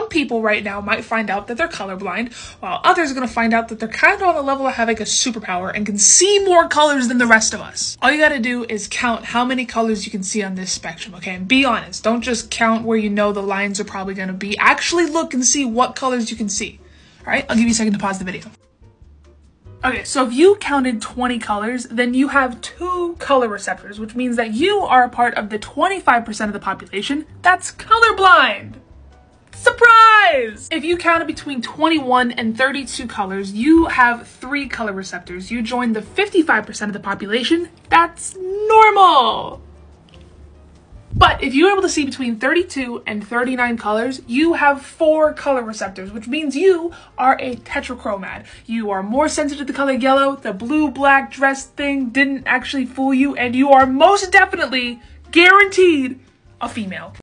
some people right now might find out that they're colorblind, while others are going to find out that they're kind of on the level of having a superpower and can see more colors than the rest of us. All you got to do is count how many colors you can see on this spectrum, okay? And be honest. Don't just count where you know the lines are probably going to be. Actually look and see what colors you can see. All right, I'll give you a second to pause the video. Okay, so if you counted 20 colors, then you have two color receptors, which means that you are a part of the 25% of the population that's colorblind. If you counted between 21 and 32 colors, you have three color receptors. You join the 55% of the population that's normal. But if you're able to see between 32 and 39 colors, you have four color receptors, which means you are a tetrachromat. You are more sensitive to the color yellow. The blue black dress thing didn't actually fool you, and you are most definitely guaranteed a female.